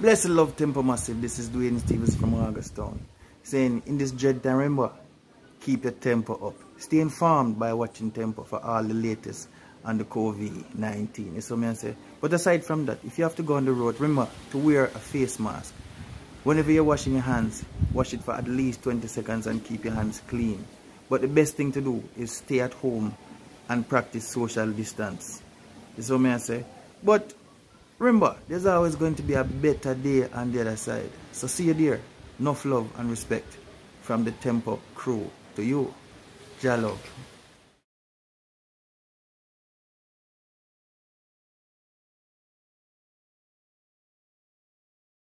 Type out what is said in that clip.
Blessed love Tempo Massive. This is Duane Stephenson from August Town. Saying in this dread time, remember, keep your tempo up. Stay informed by watching Tempo for all the latest on the COVID-19. That's what I say. But aside from that, if you have to go on the road, remember to wear a face mask. Whenever you're washing your hands, wash it for at least 20 seconds and keep your hands clean. But the best thing to do is stay at home and practice social distance. That's what I say. But remember, there's always going to be a better day on the other side. So see you there. Enough love and respect from the Tempo crew to you. Jah love.